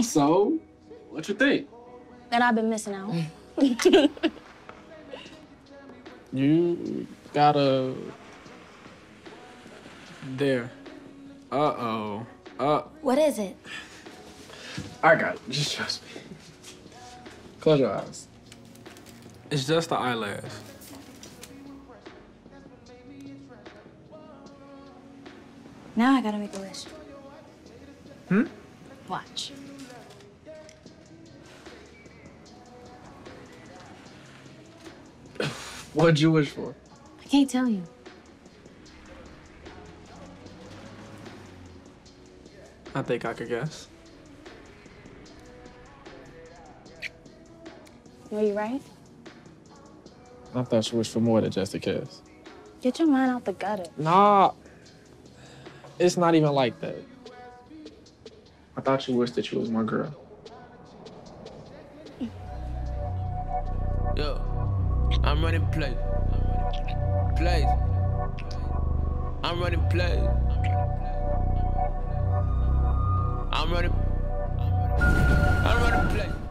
So, what you think? That I've been missing out. You gotta. There. Uh oh. Uh. what is it? I got it. Just trust me. Close your eyes. It's just the eyelash. Now I gotta make a wish. Hmm? Watch. What'd you wish for? I can't tell you. I think I could guess. Were you right? I thought you wished for more than just a kiss. Get your mind out the gutter. Nah. It's not even like that thought you wished that you was my girl. Yo, I'm running play, play. I'm running play. I'm running. I'm running play.